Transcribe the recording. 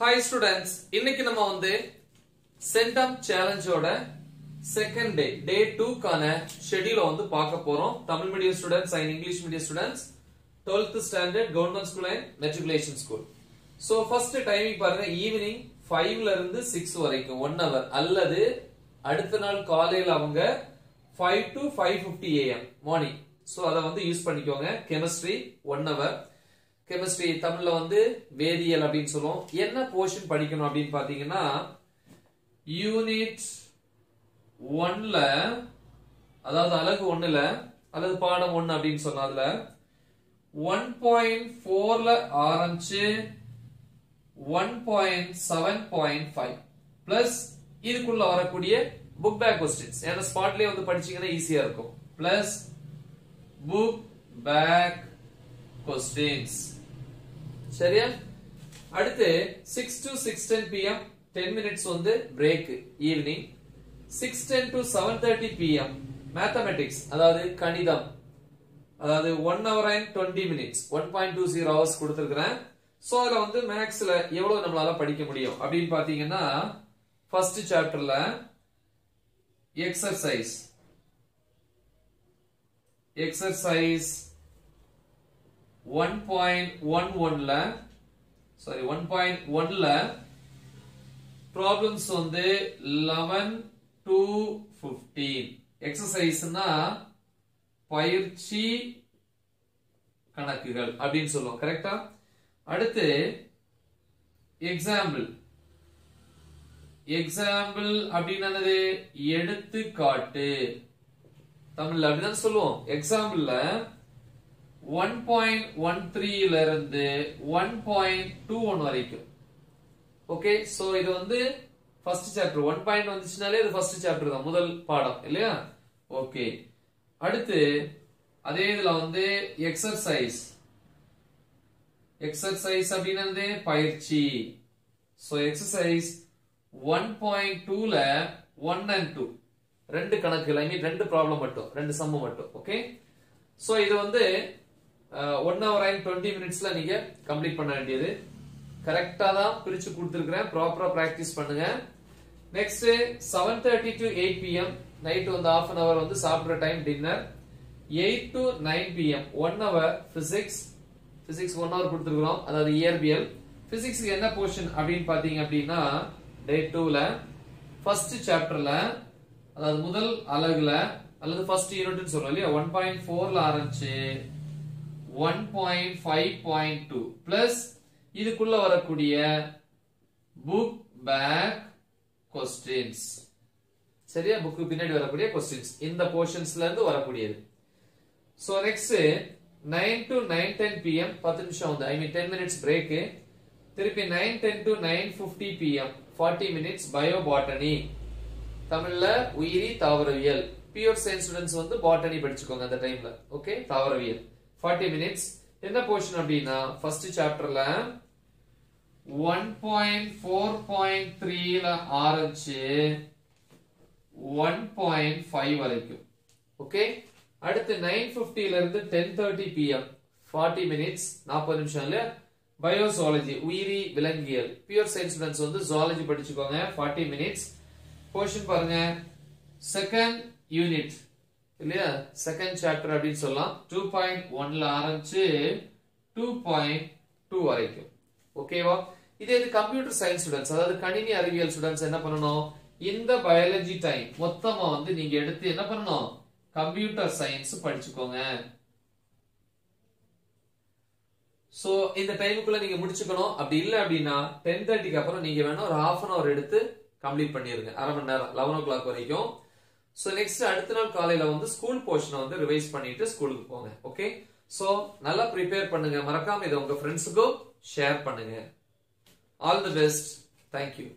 Hi students இன்னைக்கு நம்ம வந்து சென்டம் சேலஞ்சோட செகண்ட் டே டே டூக்கான ஷெடியூலை வந்து பார்க்க போறோம். Tamil medium students and English medium students twelfth standard government school and matriculation school so first timing பாருங்க evening ஃபைவ்ல இருந்து சிக்ஸ் வரைக்கும் ஒன் ஹவர் அல்லது அடுத்த நாள் காலையில் அவங்க five to five fifty AM morning so அதை வந்து யூஸ் பண்ணிக்கோங்க. கெமிஸ்ட்ரி ஒன் ஹவர் கெமிஸ்ட்ரி தமிழ்ல வந்து வேதியியல் அப்படின்னு சொல்லுவோம். என்ன போர்ஷன் படிக்கணும் அப்படின்னு பாத்தீங்கன்னா யூனிட் ஒன்ல அதாவது அழகு ஒண்ணுல அல்லது பாடம் ஒன்று அப்படின்னு சொன்னதுல ஒன் பாயிண்ட் ஃபோர்ல ஆரம்பிச்சு one point seven point five plus இதுக்குள்ள வரக்கூடிய புக் பேக் கொஸ்டின்ஸ் ஏன்னா ஸ்பாட்லயே வந்து படிச்சீங்கன்னா ஈஸியா இருக்கும். பிளஸ் புக் பேக் கொஸ்டின்ஸ் சரியா? அடுத்து six to six ten PM ten minutes வந்து break evening six ten to seven thirty PM mathematics அதாவது கணிதம். அதாவது one hour and twenty minutes one point two zero hours கொடுத்துருக்கிறேன். ஸோ அதுல வந்து மேக்ஸில் எவ்வளோ நம்மளால படிக்க முடியும்? அப்படின்னு பாத்தீங்கன்னா ஃபர்ஸ்ட் சாப்டர்ல exercise exercise one point one ஒன்ல சாரி ஒன் பாயிண்ட் ஒன்ல ப்ராப்ளம்ஸ் வந்து லெவன் டு பிப்டீன் எக்ஸசைஸ்னா பயிற்சி கணக்குகள் அப்படின்னு சொல்லுவோம் கரெக்டா அடுத்து எக்ஸாம்பிள் எக்ஸாம்பிள் அப்படின்னு எடுத்துக்காட்டு. தமிழ்ல அப்படிதான் சொல்லுவோம். எக்ஸாம்பிள்ல ஒன் பாயிண்ட் ஒன் த்ரீல இருந்து ஒன் பாயிண்ட் டூ ஒன் வரைக்கும். ஓகே சோ இது வந்து ஃபர்ஸ்ட் சாப்டர் ஒன் பாயிண்ட் வந்துச்சுனாலே இது ஃபர்ஸ்ட் சாப்டர் தான் முதல் பாடம் இல்லையா? ஓகே அடுத்து அதே இதுல வந்து எக்ஸசைஸ் எக்ஸசைஸ் அப்படின்னு பயிற்சி. சோ எக்ஸசைஸ் ஒன் பாயிண்ட் டூல ஒன் அண்ட் டூ ரெண்டு கணக்கு ஐ மீன் ரெண்டு ப்ராப்ளம் மட்டும் ரெண்டு சம்மு மட்டும் ஓகே சோ இது வந்து ஒன் ஹவர் அண்ட் டுவெண்ட்டி மினிட்ஸ்ல நீங்க கம்ப்ளீட் பண்ண வேண்டியது. கரெக்டா தான் பிரிச்சு கொடுத்துருக்கிறேன். ப்ராப்பரா பிராக்டிஸ் பண்ணுங்க. Next seven thirty to eight PM night வந்து ஆஃப் அன் அவர் வந்து சாப்பிடுற time dinner eight to nine PM one hour physics physics one hour கொடுத்துருக்கிறோம். அதாவது இயற்பியல். பிசிக்ஸ்க்கு என்ன போர்ஷன் அப்படின்னு பாத்தீங்க அப்படின்னா டே டூல ஃபர்ஸ்ட் சாப்டர்ல அதாவது முதல் அலகுல அல்லது ஃபர்ஸ்ட் யூனிட்னு சொல்றோம் இல்லையா? ஒன் பாயிண்ட் ஃபோர்ல ஆரம்பிச்சு one point five point two plus இதுக்குள்ள வரக்கூடிய புக் பேக் கொஸ்டின்ஸ் சரியா? புக்கு பின்னாடி வரக்கூடிய கொஸ்டின்ஸ் இந்த போர்ஷன்ஸ்ல இருந்து வரக்கூடியது. So next nine to nine ten PM பத்து நிமிஷம் வந்து I mean ten minutes break திருப்பி nine ten to nine fifty PM forty minutes bio botany தமிழ்ல உயிரி தாவரவியல் பியூர் சயின்ஸ் ஸ்டூடெண்ட்ஸ் வந்து பாட்டனி படிச்சுக்கோங்க அந்த டைம்ல ஓகே தாவரவியல் ஃபார்ட்டி மினிட்ஸ் என்ன போர்ஷன் அப்படின்னா ஃபர்ஸ்ட் சாப்டர்ல ஒன் பாயிண்ட் ஃபோர் பாயிண்ட் த்ரீல ஆரம்பிச்சு ஒன் பாயிண்ட் ஃபைவ் வரைக்கும். ஓகே அடுத்து நைன் பிப்டில இருந்து ten thirty PM forty minutes நாற்பது நிமிஷம் இல்லையா? பயோசாலஜி உயிரி விலங்கியல். பியூர் சயின்ஸ் ஸ்டூடெண்ட்ஸ் வந்து ஜாலஜி படிச்சுக்கோங்க ஃபார்ட்டி மினிட்ஸ் போர்ஷன் பாருங்க. செகண்ட் யூனிட் இல்லையா? செகண்ட் சாப்டர் அப்படின்னு சொல்லலாம். டூ பாயிண்ட் ஒன்ல ஆரம்பிச்சு டூ பாயிண்ட் டூ வரைக்கும். ஓகேவா இதே இது கம்ப்யூட்டர் சயின்ஸ் ஸ்டூடெண்ட்ஸ் அதாவது கணினி அறிவியல் ஸ்டூடெண்ட்ஸ் என்ன பண்ணணும்? இந்த பயாலஜி டைம் மொத்தமா வந்து நீங்க எடுத்து என்ன பண்ணணும்? கம்ப்யூட்டர் சயின்ஸ் படிச்சுக்கோங்க. சோ இந்த டைமுக்குள்ள நீங்க முடிச்சுக்கணும். அப்படி இல்ல அப்படின்னா டென் தேர்ட்டிக்கு அப்புறம் நீங்க வேணா ஒரு ஹாஃப் அன் அவர் எடுத்து கம்ப்ளீட் பண்ணிருங்க. அரை மணி நேரம் லெவன் ஓ கிளாக் வரைக்கும். ஸோ நெக்ஸ்ட் அடுத்த நாள் காலையில வந்து ஸ்கூல் போர்ஷனை வந்து ரிவைஸ் பண்ணிட்டு ஸ்கூலுக்கு போங்க. ஓகே ஸோ நல்லா ப்ரிப்பேர் பண்ணுங்க. மறக்காம இதை உங்க ஃப்ரெண்ட்ஸுக்கும் ஷேர் பண்ணுங்க. All the best thank you